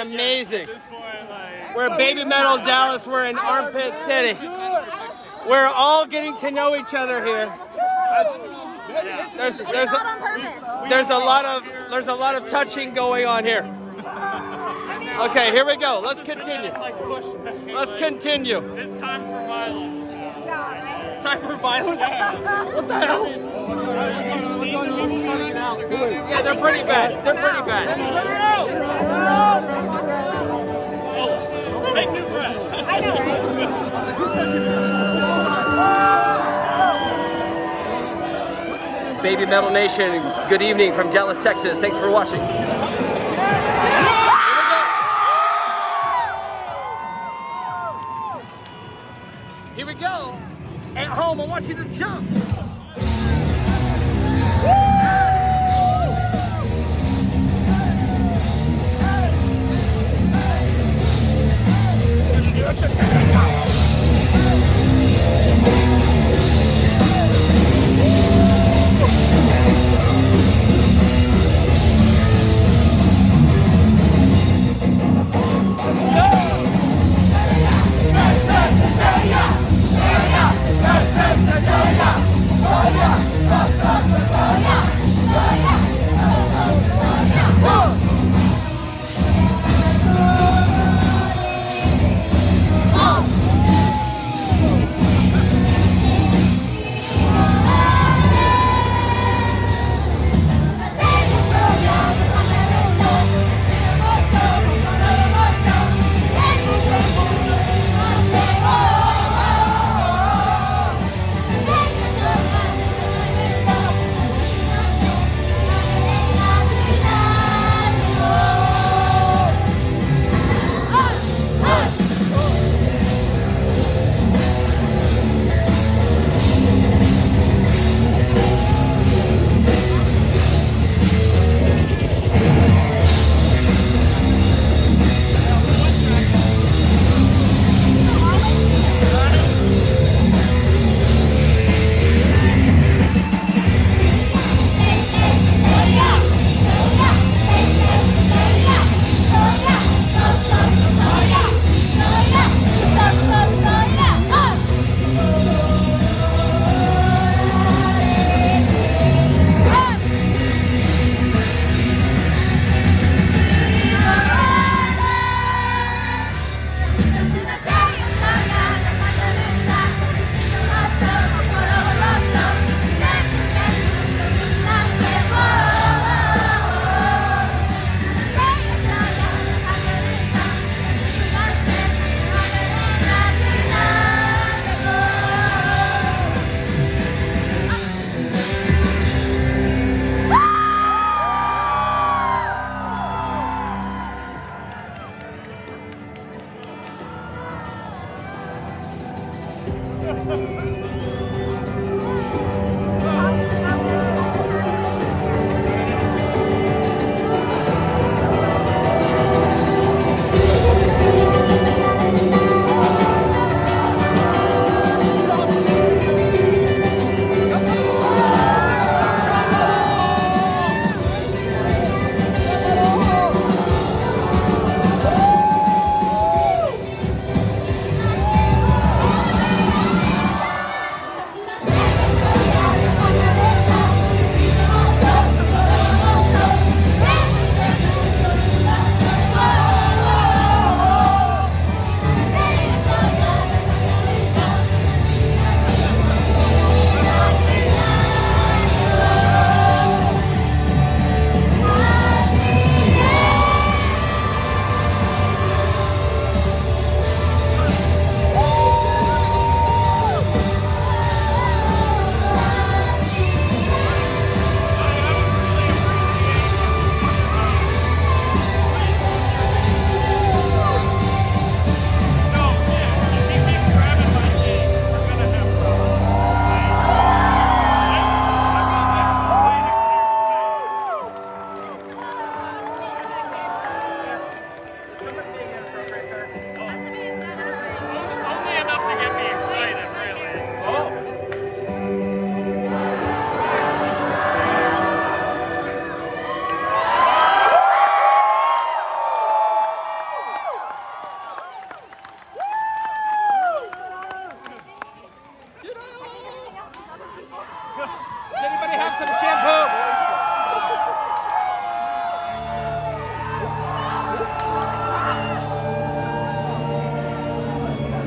amazing. We're BABYMETAL Dallas. We're in Armpit City. We're all getting to know each other here. There's there's a, there's a lot of there's a lot of touching going on here. Okay, here we go. Let's continue. Let's continue. It's time for violence. Time for violence? What the hell? Yeah, they're pretty bad. They're pretty bad. Take new breath. I know, right? BABYMETAL Nation, good evening from Dallas, Texas. Thanks for watching. Want you to jump.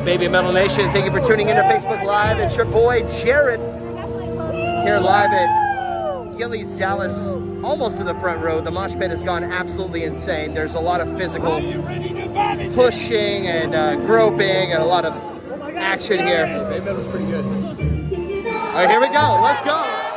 BABYMETAL Nation, thank you for tuning in to Facebook Live. It's your boy Jared here live at Gilley's Dallas, almost to the front row. The mosh pit has gone absolutely insane. There's a lot of physical pushing and uh, groping and a lot of action here. BABYMETAL's pretty good. All right, here we go. Let's go.